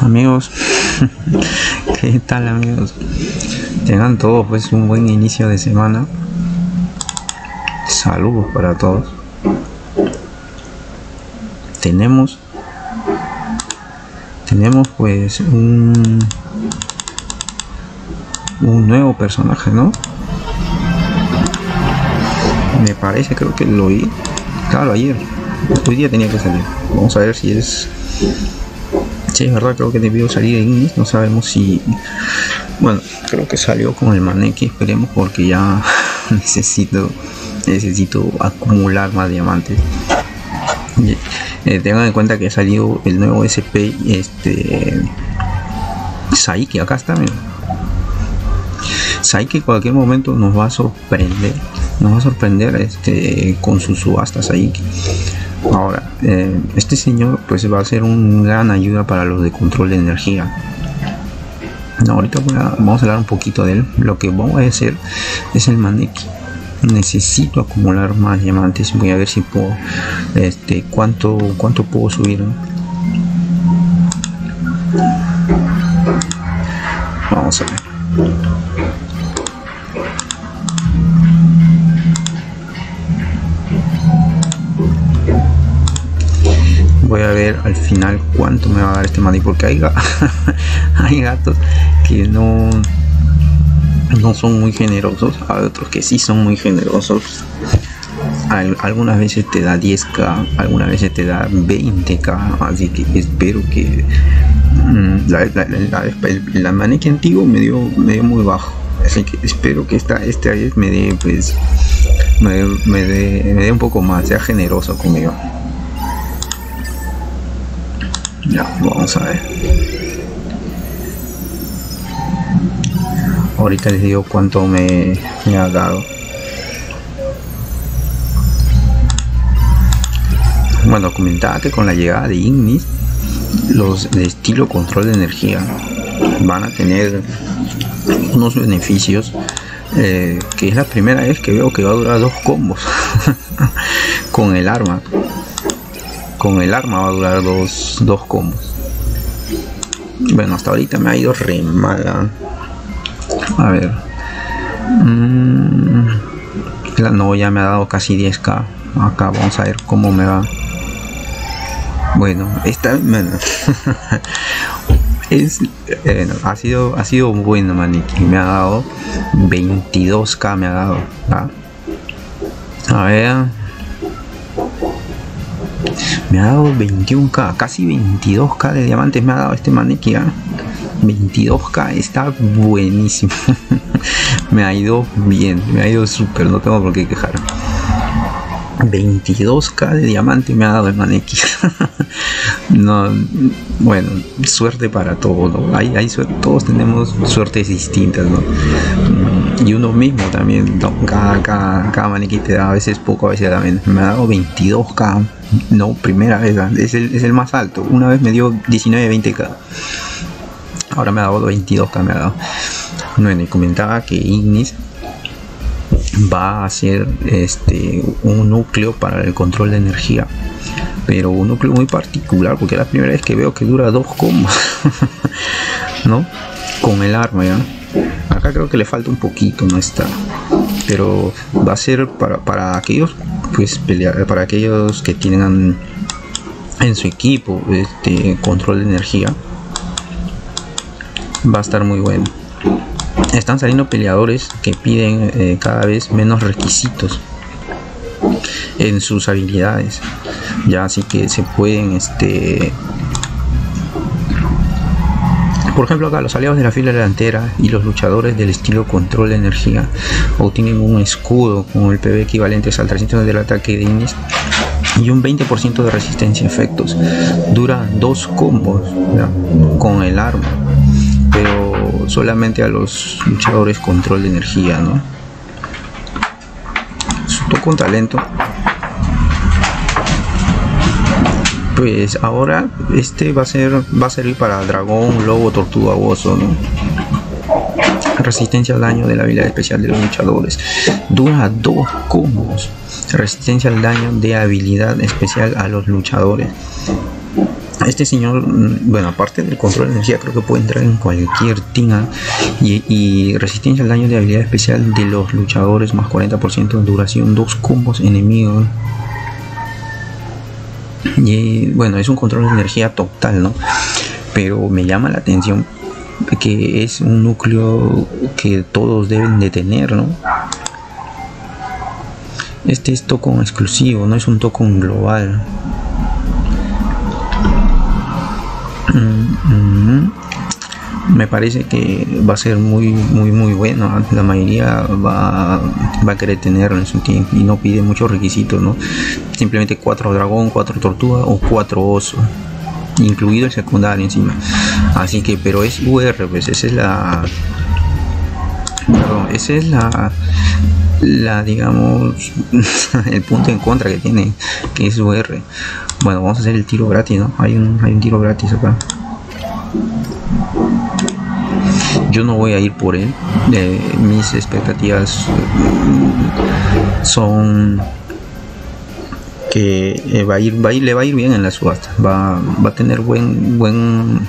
amigos qué tal amigos tengan todos pues un buen inicio de semana. Saludos para todos. Tenemos tenemos pues un un nuevo personaje no me parece creo que lo oí. Claro ayer. Hoy día tenía que salir. Vamos a ver si es es verdad creo que debió salir en no sabemos si bueno creo que salió con el maneki esperemos porque ya necesito necesito acumular más diamantes. Eh, tengan en cuenta que ha salido el nuevo SP este Saiki acá está Saiki en cualquier momento nos va a sorprender nos va a sorprender este con sus subastas Saiki ahora eh, este señor pues va a ser una gran ayuda para los de control de energía. No, ahorita vamos a hablar un poquito de él. Lo que vamos a hacer es el maneki necesito acumular más diamantes. Voy a ver si puedo este cuánto cuánto puedo subir vamos a ver a ver al final cuánto me va a dar este maní porque hay, gatos que no no son muy generosos, hay otros que sí son muy generosos. algunas veces te da 10k, algunas veces te da 20k, así que espero que mm, la, la, antiguo me dio, me dio muy bajo, así que espero que esta, esta vez me dé pues me, me dé un poco más, sea generoso conmigo. Ya, vamos a ver. ahorita les digo cuánto me, ha dado bueno comentaba que con la llegada de Ignis los de estilo control de energía van a tener unos beneficios eh, que es la primera vez que veo que va a durar dos combos con el arma con el arma va a durar dos, dos combos bueno hasta ahorita me ha ido re mala a ver. Mm, la novia me ha dado casi 10k. Acá vamos a ver cómo me va. Bueno, esta es eh, ha sido ha sido bueno maniki me ha dado 22k me ha dado a ver me ha dado 21k casi 22k de diamantes me ha dado este maniquí 22k está buenísimo. Me ha ido bien me ha ido súper no tengo por qué quejar 22k de diamante me ha dado el manequi no bueno suerte para todos ¿no? hay, hay todos tenemos suertes distintas ¿no? y uno mismo también cada, cada, cada te da a veces poco a veces también. Me ha dado 22k no primera vez es el, es el más alto. Una vez me dio 19 20k ahora me ha dado 22 que me ha dado. Bueno y comentaba que Ignis va a ser este un núcleo para el control de energía. Pero un núcleo muy particular porque es la primera vez que veo que dura dos combos no con el arma ya acá creo que le falta un poquito no está. Pero va a ser para, para aquellos pues pelear para aquellos que tienen en su equipo este control de energía va a estar muy bueno. Están saliendo peleadores que piden eh, cada vez menos requisitos en sus habilidades. Ya así que se pueden este por ejemplo acá los aliados de la fila delantera y los luchadores del estilo control de energía obtienen un escudo con el PV equivalente al 300 del ataque de Ines y un 20% de resistencia a efectos. Dura dos combos con el arma pero solamente a los luchadores control de energía, ¿no? con talento. Pues ahora este va a ser va a servir para dragón, lobo, tortuga, oso, ¿no? Resistencia al daño de la habilidad especial de los luchadores. Dura dos combos. Resistencia al daño de habilidad especial a los luchadores este señor, mm, bueno, aparte del control de energía, creo que puede entrar en cualquier team y, y, resistencia al daño de habilidad especial de los luchadores más 40% de duración, dos combos enemigos. Y bueno, es un control de energía total, ¿no? Pero me llama la atención que es un núcleo que todos deben de tener, ¿no? Este es token exclusivo, no es un token global. Me parece que va a ser muy muy muy bueno la mayoría va, va a querer tenerlo en su team y no pide muchos requisitos no simplemente cuatro dragón cuatro tortuga o cuatro oso incluido el secundario encima. Así que pero es UR pues esa es la perdón esa es la la digamos el punto en contra que tiene que es UR bueno vamos a hacer el tiro gratis no hay un hay un tiro gratis acá. Yo no voy a ir por él. Eh, mis expectativas mm, son que eh, va a ir va a ir le va a ir bien en la subasta. Va, va a tener buen buen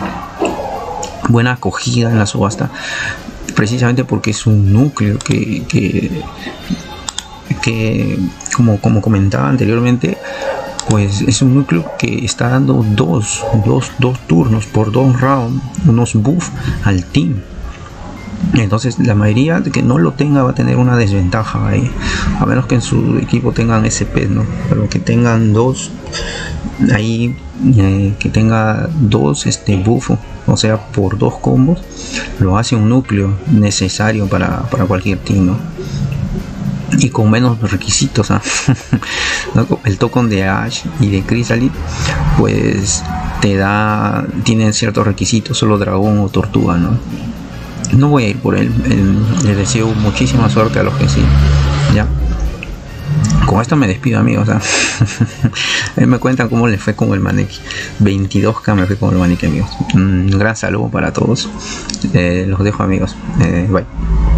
buena acogida en la subasta precisamente porque es un núcleo que, que, que como, como comentaba anteriormente pues es un núcleo que está dando dos, dos, dos turnos por dos rounds, unos buffs al team. Entonces la mayoría de que no lo tenga va a tener una desventaja ahí. A menos que en su equipo tengan SP, ¿no? Pero que tengan dos ahí eh, que tenga dos este buffo o sea por dos combos lo hace un núcleo necesario para, para cualquier team ¿no? Y con menos requisitos ¿ah? el token de Ash y de Chrysalis pues te da tienen ciertos requisitos solo dragón o tortuga no no voy a ir por él, les deseo muchísima suerte a los que sí ya con esto me despido amigos ¿ah? me cuentan cómo les fue con el maneki 22k me fue con el maneki amigos. Un gran saludo para todos. Eh, los dejo amigos. Eh, bye